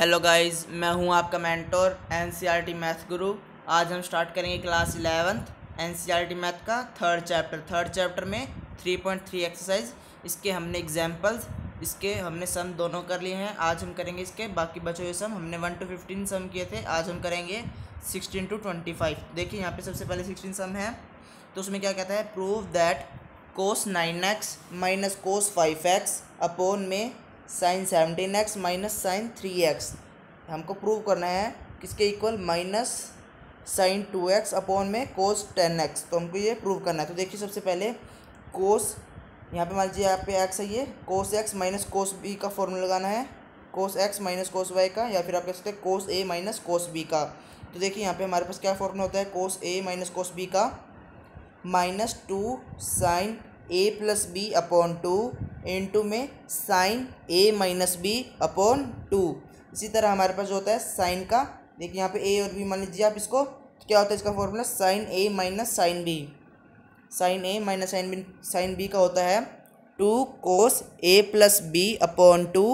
Hello guys मैं हूँ आपका मेंटोर एनसीईआरटी मैथ गुरु आज हम स्टार्ट करेंगे क्लास इलेवेंथ एनसीईआरटी मैथ का थर्ड चैप्टर थर्ड चैप्टर में 3.3 एक्सरसाइज इसके हमने एग्जांपल्स इसके हमने सम दोनों कर लिए हैं. आज हम करेंगे इसके, बाकी बचे हुए सम हमने वन टू फिफ्टीन सम किए थे. आज हम करेंगे सिक्सटीन टू ट्वेंटी फाइव देखिए, यहाँ पर सबसे पहले सिक्सटीन सम है. तो उसमें क्या कहता है? Prove that cos nine X minus cos five X upon में sine seventeen X minus sine three X. हमको प्रूव करना है किसके equal minus sine two X upon में कोस टेन एक्स। तो हमको ये प्रूव करना है। तो देखिए सबसे पहले कोस यहाँ पे मान लीजिए यहाँ पे एक्स है ये। Cos X minus cos B का फॉर्मूला लगाना है। Cos X minus cos Y का, या फिर आप कह सकते हैं कोस ए माइनस कोस बी का। तो देखिए यहाँ पे हमारे पास क्या फॉर्मूला होता है? Cos A minus cos B का। Minus two sine A plus B upon two into में sine A minus B upon two इसी तरह हमारे पास जो होता है साइन का, देखिए यहाँ पे ए और बी मान लीजिए आप इसको, क्या होता है इसका formula sine A minus sine B sine A minus sine B sine B का होता है two cos A plus B upon two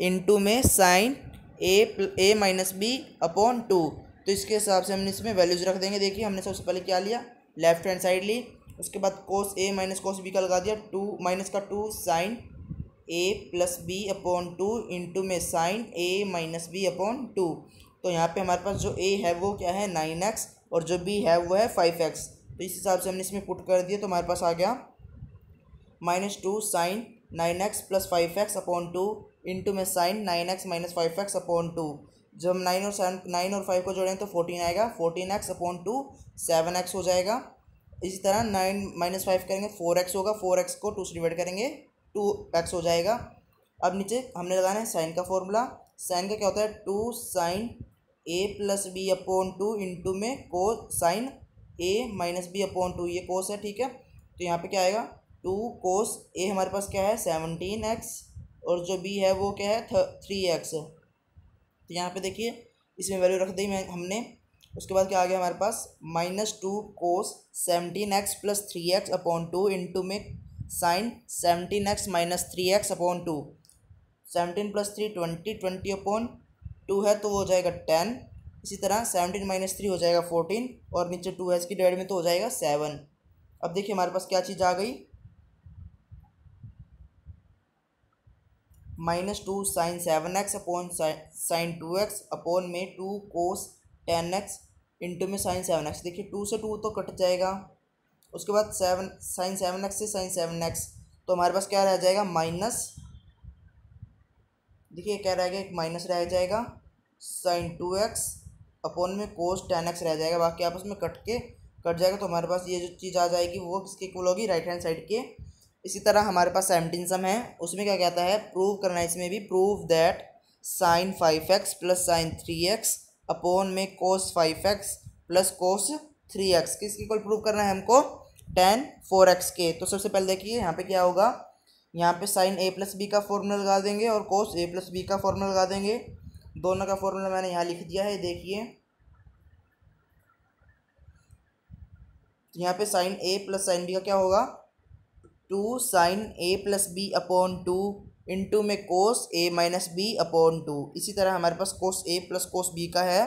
into में sine A A minus B upon two तो इसके हिसाब से हमने इसमें वैल्यूज़ रख देंगे। देखिए हमने सबसे पहले क्या लिया? लेफ़्ट हैंड साइड ली। उसके बाद कोस ए माइनस कोस बी का लगा दिया टू माइनस का two sine A plus B upon two into में sine A minus B upon two तो यहाँ पे हमारे पास जो ए है वो क्या है? नाइन एक्स और जो बी है वो है फाइव एक्स तो इस हिसाब से हमने इसमें पुट कर दिया तो हमारे पास आ गया minus two sine nine X plus five X upon two into में sine nine X minus five X upon two जब हम नाइन और सेवन नाइन और फाइव को जोड़ें तो फोर्टीन आएगा fourteen X upon two seven X हो जाएगा. इसी तरह नाइन माइनस फाइव करेंगे, फोर एक्स होगा, फोर एक्स को टू से डिवाइड करेंगे, टू एक्स हो जाएगा। अब नीचे हमने लगाना है साइन का फॉर्मूला। साइन का क्या होता है? Two sine A plus B upon two into में को sine A minus B upon two, ये कोस है, ठीक है? तो यहाँ पे क्या आएगा? टू कोस ए हमारे पास क्या है? सेवनटीन एक्स, और जो बी है वो क्या है? Three x. तो यहाँ पे देखिए, इसमें वैल्यू रख दी मैं हमने। उसके बाद क्या आ गया हमारे पास? Minus two cos seventeen x plus three x upon two into में sine seventeen x minus three x upon two. Seventeen plus three twenty twenty upon two है तो वो हो जाएगा टेन। इसी तरह सेवनटीन माइनस थ्री हो जाएगा फोर्टीन और नीचे टू है इसकी डिवाइड में तो हो जाएगा सेवन। अब देखिए हमारे पास क्या चीज़ आ गई? Minus two sine seven x upon sine two x upon में two cos ten x into में साइन सेवन एक्स। देखिए टू से टू तो कट जाएगा। उसके बाद सेवन, साइन सेवन एक्स से साइन सेवन एक्स। तो हमारे पास क्या रह जाएगा? माइनस, देखिए, क्या रहेगा एक माइनस रह जाएगा। साइन टू एक्स अपॉन में कोस टेन एक्स रह जाएगा। बाकी आपस में कट के कट जाएगा। तो हमारे पास ये जो चीज़ आ जाएगी, वो किसकी इक्वल होगी? राइट हैंड साइड के। इसी तरह हमारे पास सेवनटीन सम है। उसमें क्या कहता है? प्रूव करना है इसमें भी। Prove that sine five x plus sine three x upon में cos five x plus cos three x किसकी इक्वल प्रूव करना है हमको? टेन फोर एक्स के। तो सबसे पहले देखिए, यहाँ पे क्या होगा? यहाँ पे साइन ए प्लस बी का फॉर्मूला लगा देंगे और कोस ए प्लस बी का फॉर्मूला लगा देंगे। दोनों का फॉर्मूला मैंने यहाँ लिख दिया है, देखिए। यहाँ पे sine a plus sine b का क्या होगा? Two sine a plus b upon two into में cos a minus b upon two इसी तरह हमारे पास कोस ए प्लस कोस बी का है।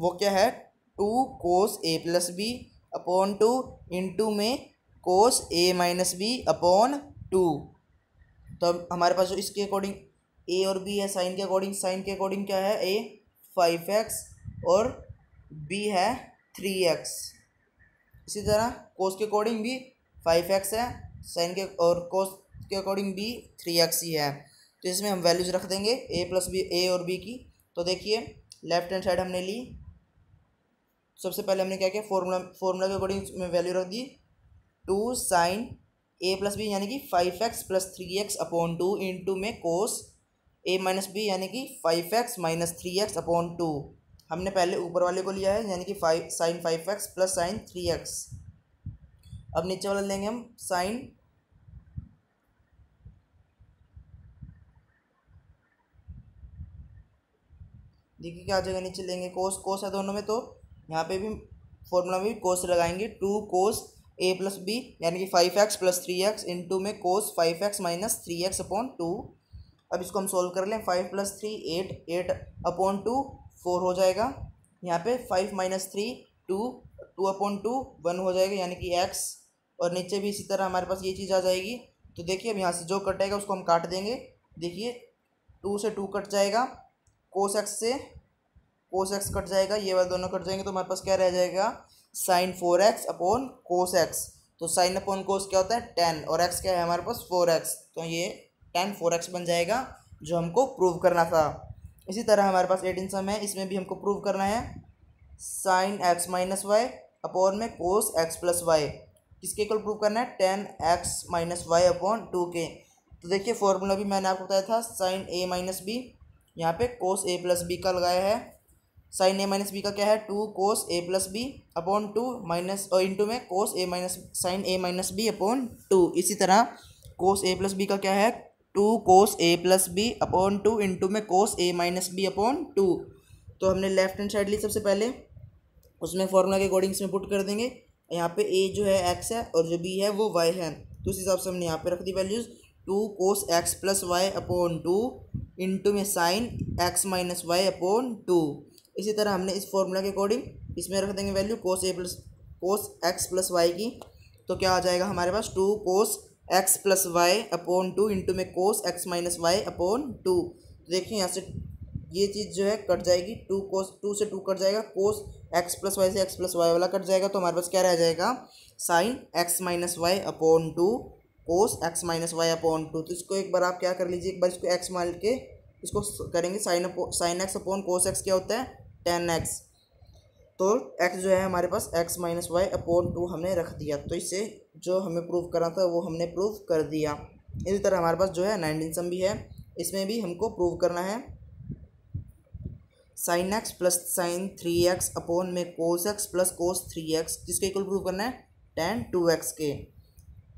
वो क्या है? Two cos a plus b upon two into में cos a minus b upon two तो हमारे पास जो इसके अकॉर्डिंग ए और बी है साइन के अकॉर्डिंग साइन के अकॉर्डिंग क्या है? ए फाइव एक्स और बी है थ्री एक्स इसी तरह कोस के अकॉर्डिंग भी फाइव एक्स है साइन के और कोस के अकॉर्डिंग बी थ्री एक्स ही है। तो इसमें हम वैल्यूज़ रख देंगे ए प्लस बी ए और बी की। तो देखिए लेफ़्ट हैंड साइड हमने ली। सबसे पहले हमने क्या किया? फॉर्मूला फॉर्मूला के अकॉर्डिंग में वैल्यू रख दी। Two sine a plus b यानी कि five x plus three x upon two into में कोस ए माइनस बी यानी कि five x minus three x upon two हमने पहले ऊपर वाले को लिया है, यानी कि five sine five x plus sine three x अब नीचे वाला लेंगे हम साइन देखिए क्या आ जाएगा, नीचे लेंगे कोस कोस है दोनों में तो यहाँ पे भी फॉर्मूला में भी कोस लगाएँगे two cos a plus b यानी कि five x plus three x into में cos five x minus three x upon two अब इसको हम सोल्व कर लें five plus three eight eight upon two four हो जाएगा. यहाँ पे five minus three two two upon two one हो जाएगा, यानी कि एक्स और नीचे भी इसी तरह हमारे पास ये चीज़ आ जाएगी. तो देखिए, अब यहाँ से जो कटेगा उसको हम काट देंगे. देखिए टू से टू कट जाएगा. कोस एक्स से कोस एक्स कट जाएगा, ये वाले दोनों कट जाएँगे तो हमारे पास क्या रह जाएगा? Sine four x upon cos x तो साइन अपॉन कोस क्या होता है? टेन और एक्स क्या है हमारे पास? फोर एक्स तो ये टेन फोर एक्स बन जाएगा, जो हमको प्रूव करना था। इसी तरह हमारे पास एटीन सम है, इसमें भी हमको प्रूव करना है। Sine x minus y upon में कोस एक्स प्लस वाई किसके इक्वल प्रूव करना है? Tan x minus y upon two के तो देखिए फॉर्मूला भी मैंने आपको बताया था साइन ए माइनस बी यहाँ पे कोस ए प्लस बी का लगाया है। साइन ए माइनस बी का क्या है? Two cos a plus b upon two minus और इंटू में cos a minus sine a minus b upon two इसी तरह कोस ए प्लस बी का क्या है? Two cos a plus b upon two into में cos a minus b upon two तो हमने लेफ़्ट हैंड साइड ली सबसे पहले। उसमें फॉर्मूला के अकॉर्डिंग इसमें पुट कर देंगे। यहाँ पे ए जो है एक्स है और जो बी है वो वाई है। तो उस हिसाब से हमने यहाँ पे रख दी values two cos x plus y upon two into में sine x minus y upon two इसी तरह हमने इस फॉर्मूला के अकॉर्डिंग इसमें रख देंगे value cos a plus cos x plus y की। तो क्या आ जाएगा हमारे पास? Two cos x plus y upon two into में cos x minus y upon two देखिए यहाँ से ये चीज़ जो है कट जाएगी। टू कोस टू से टू कट जाएगा। कोस एक्स प्लस वाई से एक्स प्लस वाई वाला कट जाएगा। तो हमारे पास क्या रह जाएगा? Sine x minus y upon two cos x minus y upon two तो इसको एक बार आप क्या कर लीजिए, एक बार इसको एक्स मान के इसको करेंगे sine अपो sine x upon cos x क्या होता है? टेन एक्स तो एक्स जो है हमारे पास x minus y upon two हमने रख दिया। तो इससे जो हमें प्रूव करना था, वो हमने प्रूव कर दिया। इसी तरह हमारे पास जो है नाइनटीन सम भी है। इसमें भी हमको प्रूव करना है। Sine x plus sine three x upon में cos x plus cos three x जिसके इक्वल प्रूव करना है? टेन टू एक्स के।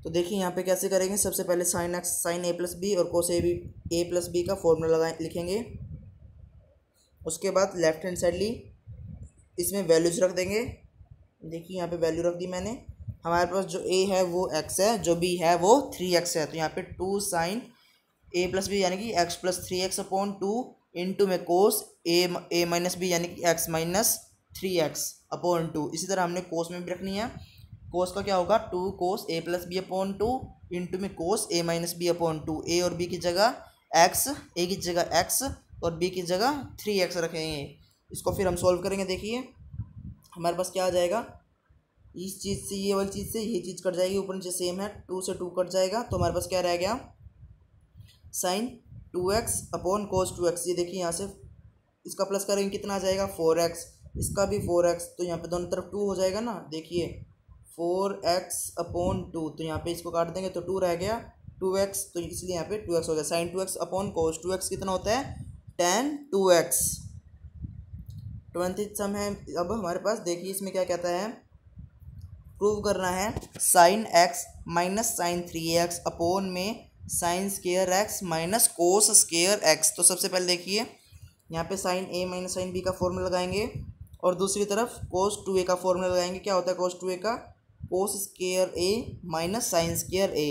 तो देखिए यहाँ पे कैसे करेंगे, सबसे पहले sine x sine a plus b और cos a b a plus b का फॉर्मूला लगाए, लिखेंगे। उसके बाद लेफ़्ट हैंड साइड ली, इसमें वैल्यूज़ रख देंगे। देखिए यहाँ पे वैल्यू रख दी मैंने। हमारे पास जो ए है वो एक्स है, जो बी है वो थ्री एक्स है। तो यहाँ पे two sine a plus b यानी कि x plus three x upon two into में cos a a minus b यानी कि x minus three x upon two इसी तरह हमने कोस में भी रखनी है। कोस का क्या होगा? Two cos a plus b upon two into में cos a minus b upon two a और बी की जगह एक्स ए की जगह एक्स और बी की जगह थ्री एक्स रखेंगे। इसको फिर हम सॉल्व करेंगे, देखिए। हमारे पास क्या आ जाएगा? इस चीज़ से, ये वाली चीज़ से, ये चीज़ कट जाएगी, ऊपर नीचे सेम है। टू से टू कट जाएगा तो हमारे पास क्या रह गया? Sine two x upon cos two x ये देखिए यहाँ से, इसका प्लस करेंगे, कितना आ जाएगा? फोर एक्स इसका भी फोर एक्स तो यहाँ पे दोनों तरफ़ टू हो जाएगा ना? देखिए। फोर एक्स अपॉन टू तो यहाँ पे इसको काट देंगे तो टू रह गया टू एक्स तो इसलिए यहाँ पे टू एक्स हो गया। Sine two x upon cos two x कितना होता है? Tan two x. ट्वेंटी सम है। अब हमारे पास देखिए इसमें क्या कहता है? प्रूव करना है। Sine x minus sine three x upon में sine square x minus cos square x. तो सबसे पहले देखिए, यहाँ पे sine a minus sine b का फॉर्मूला लगाएँगे और दूसरी तरफ़ कोस टू ए का फॉर्मूला लगाएँगे। क्या होता है? कोस टू ए का cos square a minus sine square a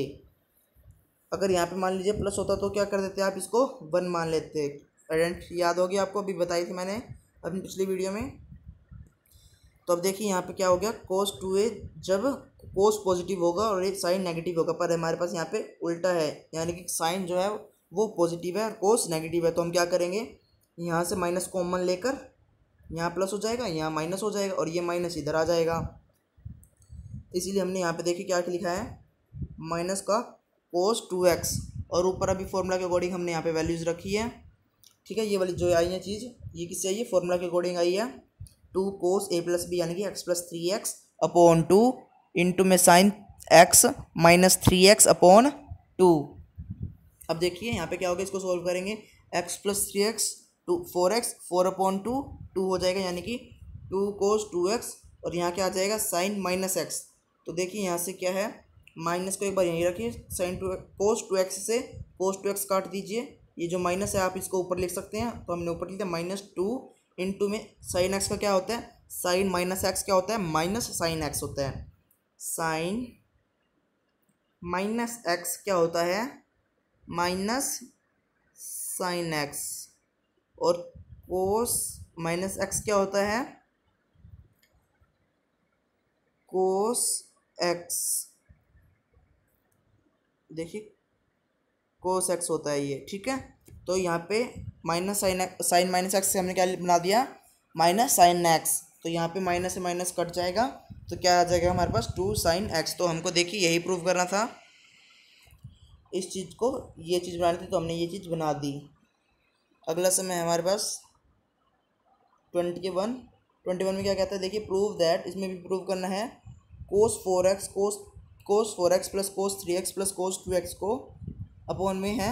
अगर यहाँ पे मान लीजिए प्लस होता तो क्या कर देते आप इसको वन मान लेते। पेरेंट याद होगी आपको? अभी बताई थी मैंने अपनी पिछली वीडियो में। तो अब देखिए यहाँ पे क्या हो गया? कोस टू ए जब कोस पॉजिटिव होगा और एक साइन नेगेटिव होगा। पर हमारे पास यहाँ पे उल्टा है। यानी कि साइन जो है वो पॉजिटिव है और कोस नेगेटिव है। तो हम क्या करेंगे? यहाँ से माइनस कॉमन लेकर यहाँ प्लस हो जाएगा, यहाँ माइनस हो जाएगा और ये माइनस इधर आ जाएगा। इसीलिए हमने यहाँ पे देखिए क्या लिखा है? माइनस का कोस टू एक्स और ऊपर अभी फॉर्मूला के अकॉर्डिंग हमने यहाँ पे वैल्यूज़ रखी है। ठीक है, ये वाली जो आई है चीज़, ये किससे आई है? फॉर्मूला के अकॉर्डिंग आई है। Two cos a plus b यानी कि x plus three x upon two into में sine x minus three x upon two अब देखिए, यहाँ पे क्या होगा? इसको सॉल्व करेंगे। X plus three x two four x four upon two two हो जाएगा यानी कि टू कोस टू एक्स और यहाँ क्या आ जाएगा? साइन माइनस एक्स तो देखिए यहाँ से क्या है माइनस को एक बार यहीं रखिए sine two cos two x से कोस टू एक्स काट दीजिए। ये जो माइनस है, आप इसको ऊपर लिख सकते हैं। तो हमने ऊपर लिखा माइनस टू इंटू में साइन एक्स का क्या होता है? साइन माइनस एक्स क्या होता है? माइनस साइन एक्स होता है। साइन माइनस एक्स क्या होता है? माइनस साइन एक्स और कोस माइनस एक्स क्या होता है? कोस एक्स, देखिए कोस एक्स होता है ये, ठीक है? तो यहाँ पे minus sine sine minus x से हमने क्या बना दिया? Minus sine x. तो यहाँ पे माइनस से माइनस कट जाएगा तो क्या आ जाएगा हमारे पास? To sign x. तो हमको देखिए, यही प्रूव करना था। इस चीज़ को, ये चीज़ बनानी थी तो हमने ये चीज़ बना दी। अगला समय हमारे पास ट्वेंटी वन। ट्वेंटी वन में क्या कहता है? देखिए प्रूव दैट, इसमें भी प्रूव करना है। Cos four x cos cos four x plus cos three x plus cos two x को अपॉन में है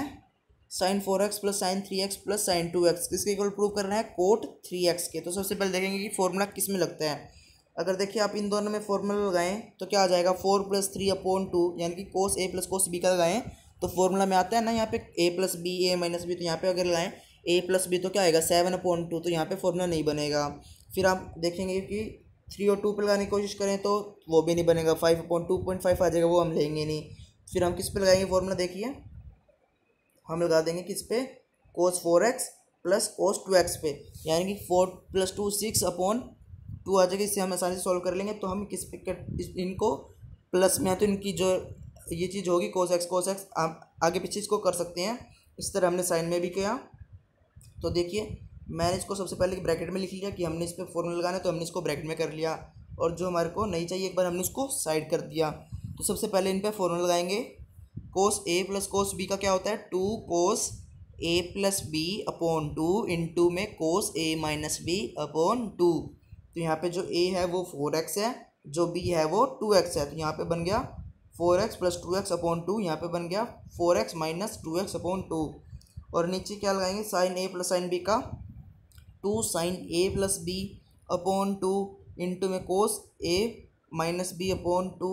sine four x plus sine three x plus sine two x किसके इक्वल प्रूव करना है? कोट थ्री एक्स के। तो सबसे पहले देखेंगे कि फॉर्मूला किसमें लगता है। अगर देखिए आप इन दोनों में फॉर्मूला लगाएँ तो क्या आ जाएगा? Four plus three upon two यानी कि कोस ए प्लस कोस बी का लगाएँ तो फॉर्मूला में आता है ना यहाँ पे a plus b a minus b तो यहाँ पे अगर लगाएँ ए प्लस बी तो क्या आएगा? सेवन अपॉन टू तो यहाँ पे फॉर्मूला नहीं बनेगा। फिर आप देखेंगे कि थ्री और टू पे लगाने की कोशिश करें तो वो भी नहीं बनेगा। Five upon two point five आ जाएगा वो हम लेंगे नहीं। फिर हम किस पे लगाएँगे फॉर्मूला देखिए। हम लगा देंगे किस पे? Cos four x plus cos two x पे। यानी कि four plus two six upon two आ जाएगा। इससे हम आसानी से सॉल्व कर लेंगे। तो हम किस पे इस, इनको प्लस में तो इनकी जो ये चीज़ होगी कोस एक्स कोस एक्स आप आगे पीछे इसको कर सकते हैं। इस तरह हमने साइन में भी किया। तो देखिए मैंने इसको सबसे पहले ब्रैकेट में लिख लिया कि हमने इस पर फॉर्मूला लगाना तो हमने इसको ब्रैकेट में कर लिया। और जो हमारे को नहीं चाहिए, एक बार हमने उसको साइड कर दिया। तो सबसे पहले इन पर फॉर्मूला लगाएँगे। कोस ए प्लस कोस बी का क्या होता है? Two cos a plus b upon two into में cos a minus b upon two तो यहाँ पे जो ए है वो फोर एक्स है, जो बी है वो टू एक्स है। तो यहाँ पे बन गया four x plus two x upon two यहाँ पे बन गया four x minus two x upon two और नीचे क्या लगाएँगे? Sine a plus sine b का। Two sine a plus b upon two into में cos a minus b upon two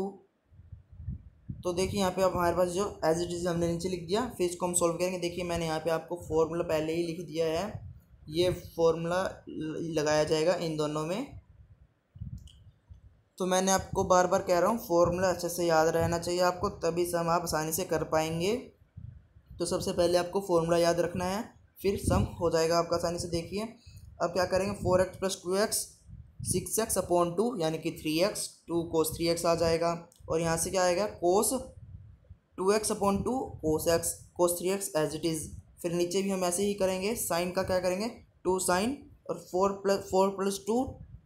तो देखिए यहाँ पे आप हमारे पास जो एज इट इज़ हमने नीचे लिख दिया, फिर इसको हम सॉल्व करेंगे। देखिए मैंने यहाँ पे आपको फॉर्मूला पहले ही लिख दिया है। ये फॉर्मूला लगाया जाएगा इन दोनों में। तो मैंने आपको बार बार कह रहा हूँ फॉर्मूला अच्छे से याद रहना चाहिए आपको, तभी सम आप आसानी से कर पाएँगे। तो सबसे पहले आपको फॉर्मूला याद रखना है, फिर सम हो जाएगा आपका आसानी से। देखिए अब क्या करेंगे? Four x plus two x six x upon two यानी कि three x two cos three x आ जाएगा। और यहाँ से क्या आएगा? Cos two x upon two cos x cos three x as it is फिर नीचे भी हम ऐसे ही करेंगे। साइन का क्या करेंगे? टू साइन और four plus four plus two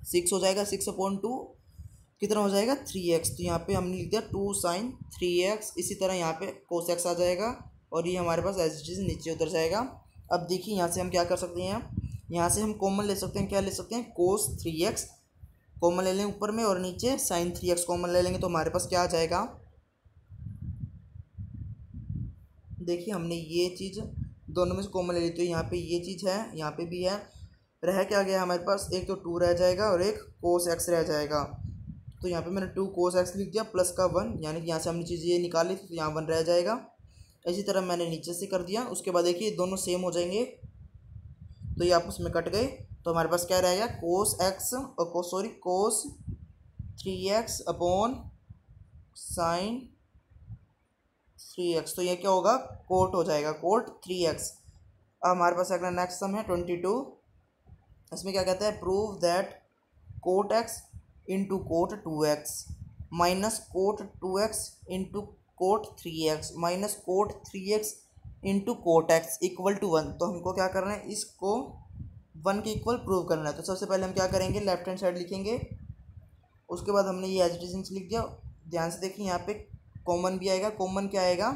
six हो जाएगा। सिक्स अपॉन टू कितना हो जाएगा? थ्री एक्स तो यहाँ पे हमने लिख दिया टू साइन थ्री एक्स इसी तरह यहाँ पे कोस एक्स आ जाएगा। और ये हमारे पास एज इट इज़ नीचे उतर जाएगा। अब देखिए यहाँ से हम क्या कर सकते हैं? यहाँ से हम कॉमन ले सकते हैं, क्या ले सकते हैं? कोस थ्री एक्स कॉमन ले लेंगे ऊपर में और नीचे साइन थ्री एक्स कॉमन ले लेंगे तो हमारे पास क्या आ जाएगा? देखिए, हमने ये चीज़ दोनों में से कॉमन ले ली तो यहाँ पे ये चीज़ है, यहाँ पे भी है। रह क्या गया हमारे पास? एक तो टू रह जाएगा और एक कोस एक्स रह जाएगा। तो यहाँ पे मैंने टू कोस एक्स लिख दिया प्लस का वन यानी कि यहाँ से हमने चीज़ ये निकाली तो यहाँ वन रह जाएगा। इसी तरह मैंने नीचे से कर दिया, उसके बाद देखिए दोनों सेम हो जाएँगे। तो ये आपस में कट गए। तो हमारे पास क्या रहेगा? कोस एक्स और sorry cos three x upon sine three x तो ये क्या होगा? कोट हो जाएगा। कोट थ्री एक्स अब हमारे पास अगला नेक्स्ट सम है ट्वेंटी टू इसमें क्या कहता है? Prove that cot x into cot two x minus cot two x into cot three x minus cot three x into cot x equal to one तो हमको क्या करना है? इसको वन के इक्वल प्रूव करना है। तो सबसे पहले हम क्या करेंगे? लेफ़्ट हैंड साइड लिखेंगे। उसके बाद हमने ये एजुटेशन लिख दिया। ध्यान से देखिए, यहाँ पे कॉमन भी आएगा। कॉमन क्या आएगा?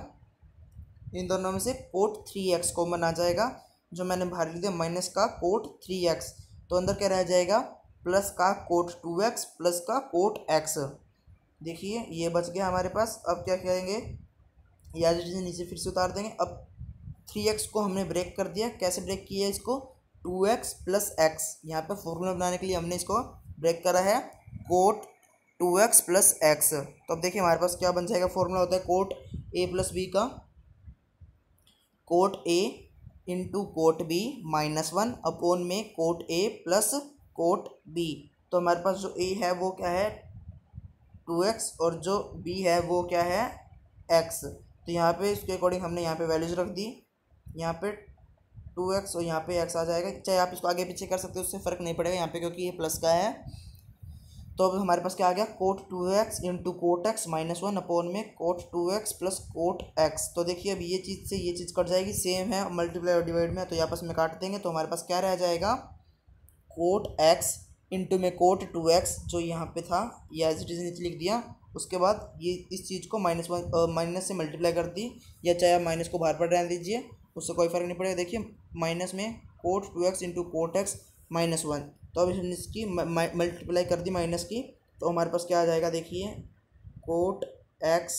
इन दोनों में से कोट थ्री एक्स कॉमन आ जाएगा। जो मैंने बाहर लिख दिया माइनस का कोट थ्री एक्स तो अंदर क्या रह जाएगा? प्लस का कोट टू एक्स प्लस का कोट एक्स देखिए, ये बच गया हमारे पास। अब क्या करेंगे? ये एजुटेशन नीचे फिर से उतार देंगे। अब थ्री एक्स को हमने ब्रेक कर दिया। कैसे ब्रेक किया इसको? टू एक्स प्लस एक्स यहाँ पर फॉर्मूला बनाने के लिए हमने इसको ब्रेक करा है। Cot two x plus x तो अब देखिए हमारे पास क्या बन जाएगा? फॉर्मूला होता है कोट ए प्लस बी का। Cot A into cot B minus one upon में cot A plus cot B तो हमारे पास जो ए है वो क्या है? टू एक्स और जो बी है वो क्या है? एक्स तो यहाँ पे इसके अकॉर्डिंग हमने यहाँ पे वैल्यूज़ रख दी। यहाँ पे टू एक्स और यहाँ पे एक्स आ जाएगा। चाहे आप इसको आगे पीछे कर सकते हो, उससे फ़र्क नहीं पड़ेगा। यहाँ पे क्योंकि ये प्लस का है। तो अब हमारे पास क्या आ गया? Cot two x into cot x minus one upon में cot two x plus cot x. तो देखिए, अब ये चीज़ से ये चीज़ कट जाएगी। सेम है मल्टीप्लाई और डिवाइड में तो यहाँ पास में काट देंगे। तो हमारे पास क्या रह जाएगा? कोट एक्स इंटू में कोट टू एक्स, जो यहाँ पे था, ये एज इट इज़ नीचे लिख दिया। उसके बाद ये इस चीज़ को माइनस वन माइनस से मल्टीप्लाई कर दी। या चाहे आप माइनस को बाहर पर रहने दीजिए। उससे कोई फ़र्क नहीं पड़ेगा। देखिए माइनस में cot two x into cot x minus one तो अब इसकी मल्टीप्लाई कर दी माइनस की तो हमारे पास क्या आ जाएगा? देखिए कोट एक्स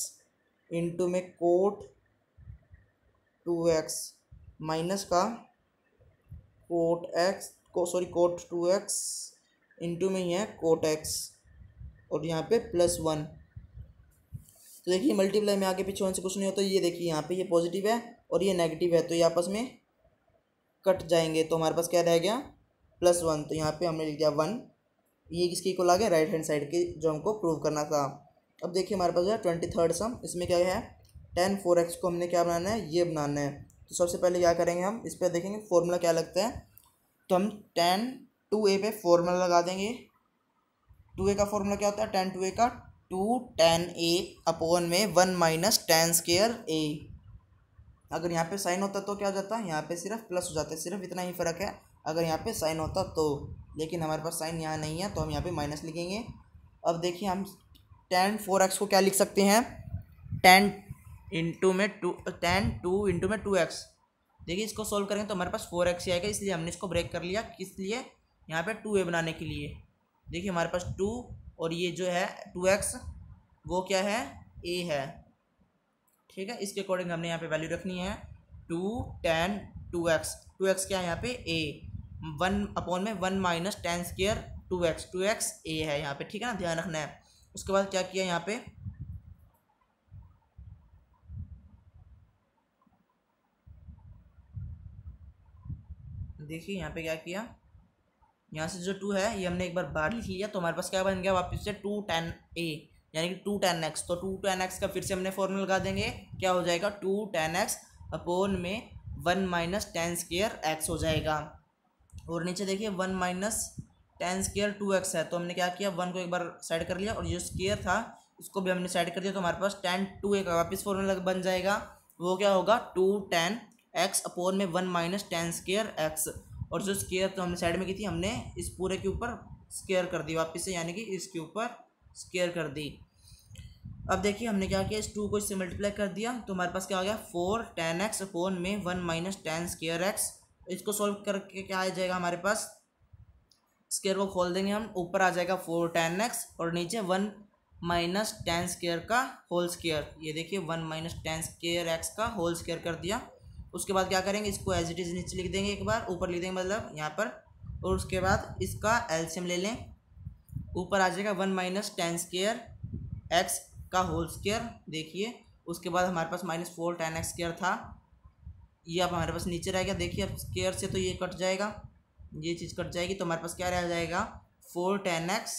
इंटू में कोट टू एक्स माइनस का कोट एक्स को sorry cot two x into में ही है कोट एक्स और यहाँ पे प्लस वन तो देखिए मल्टीप्लाई में आगे पीछे वन से कुछ नहीं होता। ये देखिए, यहाँ पे ये पॉजिटिव है। और ये नेगेटिव है तो ये आपस में कट जाएँगे। तो हमारे पास क्या रह गया? प्लस वन तो यहाँ पे हमने लिख दिया वन ये किसके इक्वल आ गया? राइट हैंड साइड के, जो हमको प्रूव करना था। अब देखिए हमारे पास जो है ट्वेंटी थर्ड सम इसमें क्या है? टेन फोर एक्स को हमने क्या बनाना है? ये बनाना है। तो सबसे पहले क्या करेंगे हम? इस पर देखेंगे फॉर्मूला क्या लगता है? तो हम टेन टू ए पे फॉर्मूला लगा देंगे। टू ए का फॉर्मूला क्या होता है? टेन टू ए का टू टेन ए अपॉन में one minus tan square A अगर यहाँ पे साइन होता तो क्या हो जाता? है यहाँ पे सिर्फ़ प्लस हो जाता है, सिर्फ़ इतना ही फ़र्क है। अगर यहाँ पे साइन होता तो लेकिन हमारे पास साइन यहाँ नहीं है तो हम यहाँ पे माइनस लिखेंगे। अब देखिए हम टेन फोर एक्स को क्या लिख सकते हैं? टेन इंटू में टू टेन टू इंटू में टू एक्स देखिए इसको सोल्व करेंगे तो हमारे पास फोर एक्स ही आएगा, इसलिए हमने इसको ब्रेक कर लिया किस लिए? यहाँ पे टू ए बनाने के लिए। देखिए हमारे पास टू और ये जो है टू एक्स वो क्या है? ए है। ठीक है? इसके अकॉर्डिंग हमने यहाँ पे वैल्यू रखनी है two tan two x two x क्या है यहाँ पे? ए वन अपॉन में one minus tan square two x two x A है यहाँ पे, ठीक है ना? ध्यान रखना है। उसके बाद क्या किया यहाँ पे? देखिए यहाँ पे क्या किया? यहाँ से जो टू है, ये हमने एक बार बाहर लिख लिया तो हमारे पास क्या बन गया? वापस से टू टेन ए यानी कि टू टेन एक्स। तो टू टेन एक्स का फिर से हमने फॉर्मूला लगा देंगे। क्या हो जाएगा? टू टेन एक्स अपोन में one minus tan square x हो जाएगा। और नीचे देखिए, one minus tan square two x है। तो हमने क्या किया? वन को एक बार साइड कर लिया और जो स्केयर था, उसको भी हमने साइड कर दिया। तो हमारे पास टेन टू एक वापस फॉर्मूला बन जाएगा। वो क्या होगा? टू टेन एक्स अपोन में one minus tan square x. और जो स्केयर तो हमने साइड में की थी, हमने इस पूरे के ऊपर स्केयर कर दी वापस से, यानी कि इसके ऊपर स्केयर कर दी। अब देखिए हमने क्या किया, इस टू को इससे मल्टीप्लाई कर दिया। तो हमारे पास क्या आ गया फोर टेन एक्स फ़ोन में one minus tan square x इसको सॉल्व करके क्या आ जाएगा हमारे पास? स्केयर को खोल देंगे हम, ऊपर आ जाएगा फोर टेन एक्स और नीचे वन माइनस टेन स्केयर का होल स्केयर ये देखिए one minus tan square x का होल स्केयर कर दिया। उसके बाद क्या करेंगे, इसको एज इट इज़ नीचे लिख देंगे एक बार, ऊपर लिख देंगे मतलब यहाँ पर। और उसके बाद इसका एल्शियम ले लें। ऊपर आ जाएगा one minus tan square x का होल स्केयर देखिए। उसके बाद हमारे पास minus four tan x square था। ये अब हमारे पास नीचे रह गया। देखिए, अब स्केयर से तो ये कट जाएगा। ये चीज़ कट जाएगी तो हमारे पास क्या रह जाएगा? Four tan x.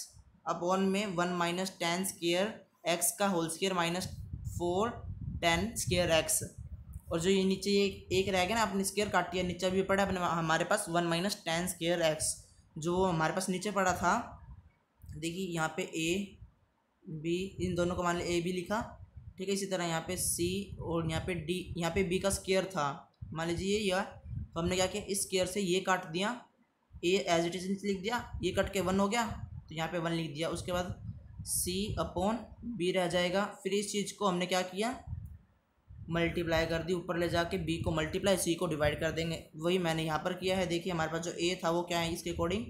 अपॉन में one minus tan square x का whole square minus four tan square x. और जो ये नीचे ये एक रह गया ना अपने स्केयर काटिए नीचे भी पड़ा अपने, हमारे पास one minus tan square x. जो हमारे पास नीचे पड़ा था देखिए यहाँ पे ए बी इन दोनों को मान लिया ए बी लिखा। ठीक है, इसी तरह यहाँ पे सी और यहाँ पे डी यहाँ पे बी का स्केयर था। मान लीजिए ये तो हमने क्या किया? इस स्केयर से ये काट दिया। ए एज इट इज़ लिख दिया। ये कट के वन हो गया। तो यहाँ पे वन लिख दिया। उसके बाद सी अपॉन बी रह जाएगा। फिर इस चीज़ को हमने क्या किया? मल्टीप्लाई कर दी। ऊपर ले जाके बी को मल्टीप्लाई सी को डिवाइड कर देंगे। वही मैंने यहाँ पर किया है। देखिए, हमारे पास जो ए था, वो क्या है? इसके अकॉर्डिंग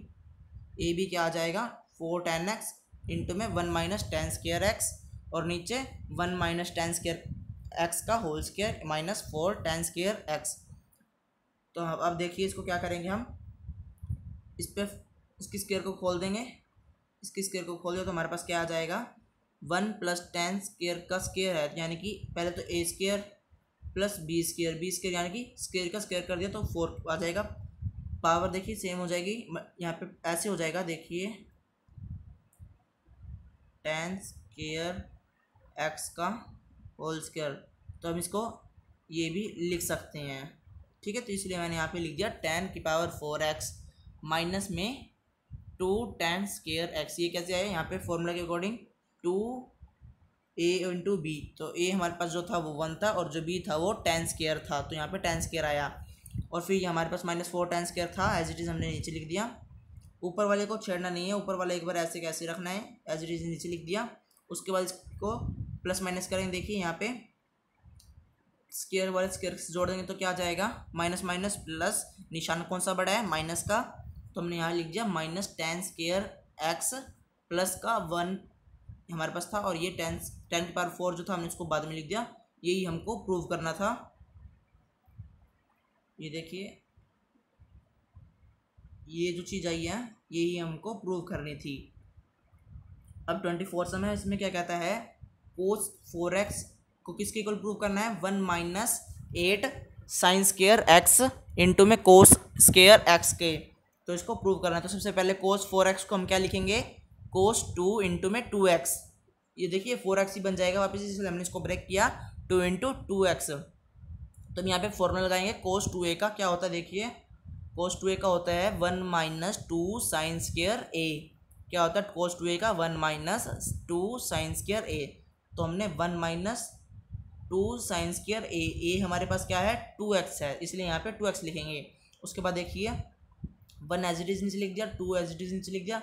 ए बी क्या आ जाएगा? फोर टेन एक्स इंटू में one minus tan square x और नीचे one minus tan square x का whole square minus four tan square x. तो अब अब देखिए इसको क्या करेंगे हम। इस पर इसकी स्केयर को खोल देंगे। इसकी स्केयर को खोल दिया तो हमारे पास क्या आ जाएगा? वन प्लस टेन स्केयर का स्केयर है, यानी कि पहले तो A square plus B square B square यानी कि स्केयर का स्केयर कर दिया तो फोर आ जाएगा। पावर देखिए सेम हो जाएगी यहाँ पे ऐसे हो जाएगा, देखिए। टेन स्केयर एक्स का होल स्केयर तो हम इसको ये भी लिख सकते हैं। ठीक है तो इसलिए मैंने यहाँ पे लिख दिया टेन की पावर फोर एक्स माइनस में टू टेन स्केयर एक्स ये कैसे आया? यहाँ पे फॉर्मूला के according to A into B तो ए हमारे पास जो था वो वन था और जो बी था वो टेन स्केयर था। तो यहाँ पे टेन स्केयर आया। और फिर ये हमारे पास माइनस फोर टेन स्केयर था एज इट इज़ हमने नीचे लिख दिया। ऊपर वाले को छेड़ना नहीं है, ऊपर वाले एक बार ऐसे कैसे रखना है एज इट इज़ नीचे लिख दिया। उसके बाद इसको प्लस माइनस करेंगे, देखिए यहाँ पे। स्केयर वाले स्केयर जोड़ देंगे तो क्या आ जाएगा? माइनस माइनस प्लस निशान कौन सा बड़ा है? माइनस का। तो हमने यहाँ लिख दिया minus tan square x plus का वन हमारे पास था और ये टेन टेन की पावर फोर जो था, हमने इसको बाद में लिख दिया। यही हमको प्रूव करना था। ये देखिए ये जो चीज़ आई है, यही हमको प्रूव करनी थी। अब ट्वेंटी फोर समय इसमें क्या कहता है? कोस फोर एक्स को किसके इक्वल प्रूव करना है? One minus eight sine square x into में कोस स्केयर एक्स के। तो इसको प्रूव करना है। तो सबसे पहले कोस फोर एक्स को हम क्या लिखेंगे? कोस टू इंटू में टू एक्स ये देखिए फोर एक्स ही बन जाएगा वापस, इसलिए हमने इसको ब्रेक किया। टू इंटू टू एक्स तो हम यहाँ पे फॉर्मूला लगाएँगे। कोस टू ए का क्या होता है? देखिए कोस टू ए का होता है one minus two sine square A क्या होता है? कोस टू ए का one minus two sine square A तो हमने one minus two sine square A A हमारे पास क्या है? टू एक्स है। इसलिए यहाँ पे टू एक्स लिखेंगे। उसके बाद देखिए, वन एज इट इज़ नीचे लिख दिया टू एज इट इज़ नीचे लिख दिया।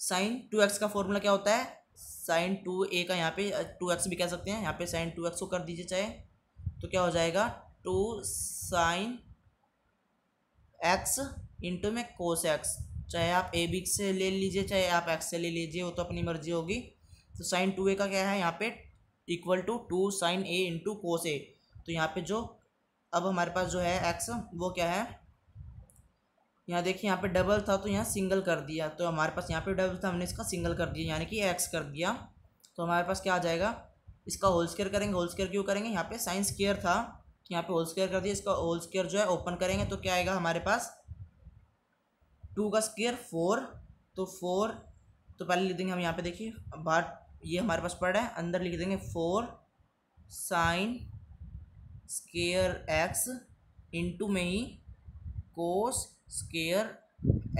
साइन टू एक्स का फॉर्मूला क्या होता है? साइन टू ए का यहाँ पे टू एक्स भी कह सकते हैं। यहाँ पे साइन टू एक्स को कर दीजिए चाहे तो क्या हो जाएगा? टू साइन एक्स इंटू में कोस एक्स। चाहे आप ए बी से ले लीजिए, चाहे आप एक्स से ले लीजिए, वो तो अपनी मर्ज़ी होगी। तो साइन टू ए का क्या है? यहाँ पे equal to two sine A into cos A तो यहाँ पे जो अब हमारे पास जो है एक्स वो क्या है? यहाँ देखिए, यहाँ पे डबल था तो यहाँ सिंगल कर दिया। तो हमारे पास यहाँ पे डबल था, हमने इसका सिंगल कर दिया, यानी कि एक्स कर दिया। तो हमारे पास क्या आ जाएगा? इसका होल स्केयर करेंगे। होल स्केयर क्यों करेंगे? यहाँ पे साइन स्केयर था। यहाँ पे होल स्केयर कर दिया। इसका होल स्केयर जो है ओपन करेंगे तो क्या आएगा हमारे पास? टू का स्केयर फोर तो फोर तो पहले लिख देंगे हम यहाँ पे देखिए। बाहर ये हमारे पास पड़ा है, अंदर लिख देंगे four sine square x into में ही कोस स्केयर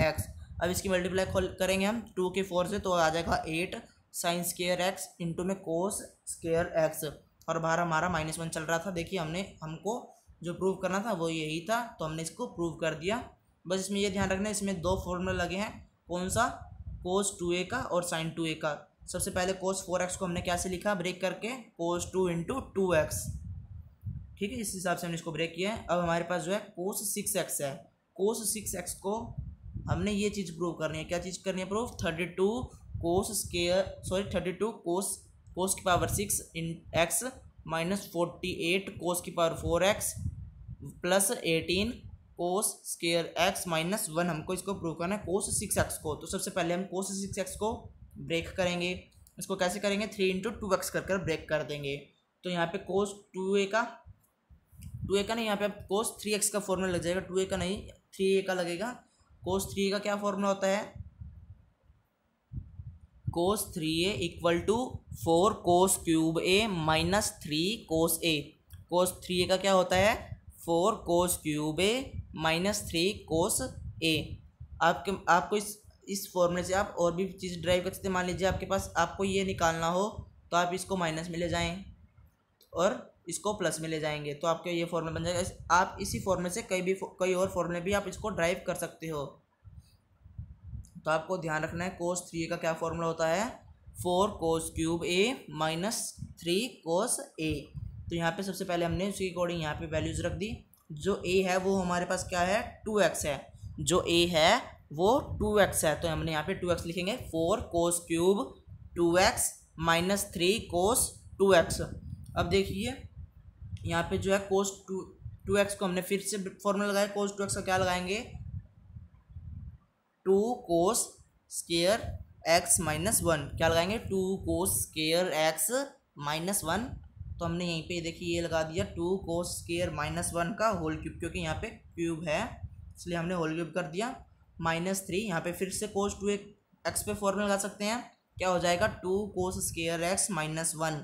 एक्स। अब इसकी मल्टीप्लाई करेंगे हम, टू के फोर से तो आ जाएगा eight sine square x into में कोस स्केयर एक्स। और बाहर हमारा माइनस वन चल रहा था। देखिए, हमने, हमको जो प्रूव करना था वो यही था तो हमने इसको प्रूव कर दिया। बस इसमें ये ध्यान रखना, इसमें दो फॉर्मूला लगे हैं। कौन सा? कोस टू ए का और साइन टू ए का। सबसे पहले कोस फोर एक्स को हमने क्या से लिखा? ब्रेक करके cos two into two x ठीक है, इस हिसाब से हमने इसको ब्रेक किया है। अब हमारे पास जो है कोस सिक्स एक्स है। कोस सिक्स एक्स को हमने ये चीज़ प्रूव करनी है। क्या चीज़ करनी है prove thirty two cos square sorry thirty two cos cos की power six in x minus forty eight cos की power four x plus eighteen cos square x minus one हमको इसको प्रूव करना है कोस सिक्स एक्स को। तो सबसे पहले हम कोस सिक्स एक्स को ब्रेक करेंगे। इसको कैसे करेंगे? थ्री इंटू टू एक्स कर कर ब्रेक कर देंगे। तो यहाँ पे कोस टू ए का टू ए का नहीं, यहाँ पे कोस थ्री एक्स का फॉर्मूला लग जाएगा। टू ए का नहीं थ्री ए का लगेगा। कोस थ्री का क्या फॉर्मूला होता है? Cos three A equal to four cos cube A minus three cos A cos three A का क्या होता है? Four cos cube A minus three cos A आपके, आपको इस इस फॉर्मूले से आप और भी चीज़ ड्राइव कर सकते मान लीजिए आपके पास आपको ये निकालना हो तो आप इसको माइनस में ले जाएँ और इसको प्लस में ले जाएँगे। तो आपके ये फॉर्मूला बन जाएगा। आप इसी फॉर्मूले से कई भी, कई और फॉर्मूले भी आप इसको ड्राइव कर सकते हो। तो आपको ध्यान रखना है कोस थ्री का क्या फॉर्मूला होता है? Four cos cube A minus three cos A तो यहाँ पे सबसे पहले हमने उसकी अकॉर्डिंग यहाँ पे वैल्यूज़ रख दी। जो ए है वो हमारे पास क्या है? टू एक्स है। जो ए है वो टू एक्स है। तो हमने यहाँ पे टू एक्स लिखेंगे। Four cos cube two x minus three cos two x अब देखिए, यहाँ पे जो है कोस टू टू एक्स को हमने फिर से फॉर्मूला लगाया। कोस टू एक्स का क्या लगाएँगे? Two cos square x minus one. क्या लगाएँगे? Two cos square x minus one. तो हमने यहीं पे देखिए ये लगा दिया, two cos square minus one का होल क्यूब, क्योंकि यहाँ पे क्यूब है, इसलिए हमने होल क्यूब कर दिया। माइनस थ्री, यहाँ पे फिर से कोस टू एक्स पे फॉर्मूला लगा सकते हैं। क्या हो जाएगा? Two cos square x minus one.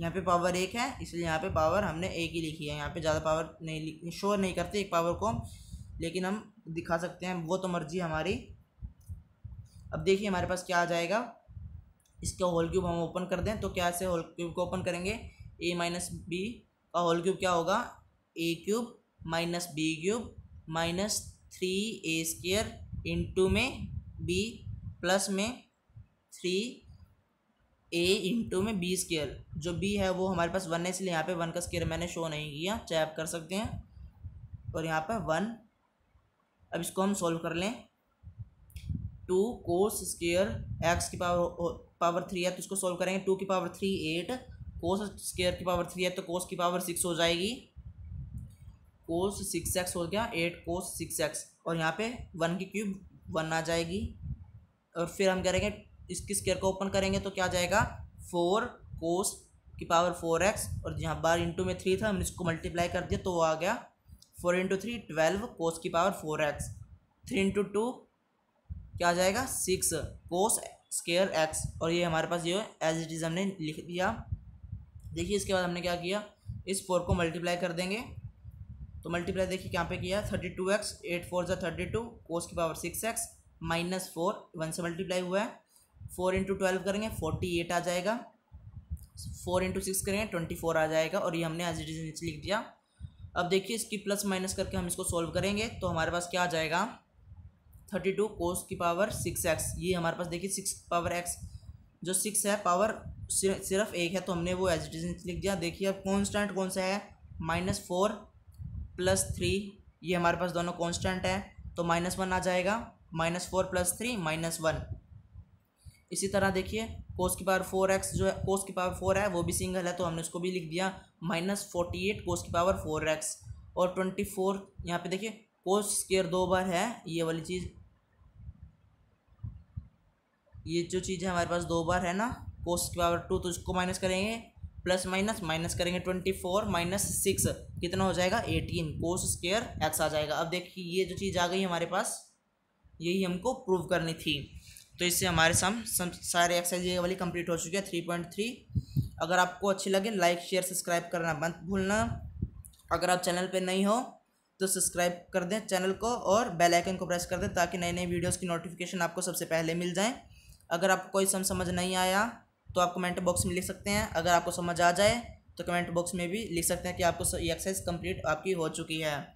यहाँ पे पावर एक है, इसलिए यहाँ पे पावर हमने एक ही लिखी है। यहाँ पे ज़्यादा पावर नहीं, शोर नहीं करते एक पावर को, लेकिन हम दिखा सकते हैं, वो तो मर्ज़ी हमारी। अब देखिए हमारे पास क्या आ जाएगा। इसका होल क्यूब हम ओपन कर दें तो क्या से होल क्यूब को ओपन करेंगे? ए माइनस बी का होल क्यूब क्या होगा? A cube minus B cube minus three A square into में बी प्लस में थ्री ए इंटू में बी स्केयर जो बी है वो हमारे पास वन है, इसलिए यहाँ पे वन का स्केयर मैंने शो नहीं किया। चाहे आप कर सकते हैं। और यहाँ पर वन अब इसको हम सॉल्व कर लें। टू कोस स्केयर एक्स की पावर पावर थ्री है तो इसको सॉल्व करेंगे टू की power three eight cos square की पावर थ्री है तो कोस की पावर सिक्स हो जाएगी। कोस सिक्स एक्स हो गया एट कोस सिक्स एक्स और यहाँ पे वन की क्यूब वन आ जाएगी। और फिर हम करेंगे, इसकी स्केयर को ओपन करेंगे तो क्या जाएगा? फोर कोस की पावर फोर एक्स और जहाँ बार इंटू में थ्री था, हमने इसको मल्टीप्लाई कर दिया तो वो आ गया। Four into three twelve cos की power four x three into two क्या आ जाएगा? सिक्स कोस स्केयर एक्स और ये हमारे पास ये एज इट इज़ हमने लिख दिया। देखिए, इसके बाद हमने क्या किया? इस फोर को मल्टीप्लाई कर देंगे। तो मल्टीप्लाई देखिए यहाँ पे किया thirty two x eight four ज़ा थर्टी टू कोस की power six x minus four one से मल्टीप्लाई हुआ है। फोर इंटू ट्वेल्व करेंगे फोर्टी एट आ जाएगा। फोर इंटू सिक्स करेंगे ट्वेंटी फोर आ जाएगा। और ये हमने एज इट इज़ नीचे लिख दिया। अब देखिए, इसकी प्लस माइनस करके हम इसको सॉल्व करेंगे। तो हमारे पास क्या आ जाएगा? थर्टी टू कोस की पावर सिक्स एक्स ये हमारे पास देखिए सिक्स पावर एक्स जो सिक्स है पावर सिर्फ़ एक है तो हमने वो एज लिख दिया। देखिए अब कॉन्स्टेंट कौन सा है? माइनस फोर प्लस थ्री ये हमारे पास दोनों कॉन्स्टेंट है तो माइनस वन आ जाएगा। Minus four plus three minus one इसी तरह देखिए कोस की पावर फोर एक्स जो है कोस की पावर फोर है, वो भी सिंगल है तो हमने उसको भी लिख दिया। माइनस फोर्टी एट कोस की पावर फोर एक्स और ट्वेंटी फोर यहाँ पे देखिए कोस स्केयर दो बार है, ये वाली चीज़ ये जो चीज़ है हमारे पास दो बार है ना कोस की पावर टू तो इसको माइनस करेंगे प्लस माइनस माइनस करेंगे ट्वेंटी फोर माइनस सिक्स कितना हो जाएगा? एटीन कोस स्केयर एक्स आ जाएगा। अब देखिए, ये जो चीज़ आ गई हमारे पास, यही हमको प्रूव करनी थी। तो इससे हमारे सम सारे एक्सरसाइज ये वाली कंप्लीट हो चुकी है थ्री पॉइंट थ्री अगर आपको अच्छी लगे लाइक शेयर सब्सक्राइब करना मत भूलना। अगर आप चैनल पर नहीं हो तो सब्सक्राइब कर दें चैनल को और बेल आइकन को प्रेस कर दें ताकि नए नए वीडियोस की नोटिफिकेशन आपको सबसे पहले मिल जाए। अगर आपको कोई सम समझ नहीं आया तो आप कमेंट बॉक्स में लिख सकते हैं। अगर आपको समझ आ जाए तो कमेंट बॉक्स में भी लिख सकते हैं कि आपको ये एक्सरसाइज कंप्लीट आपकी हो चुकी है।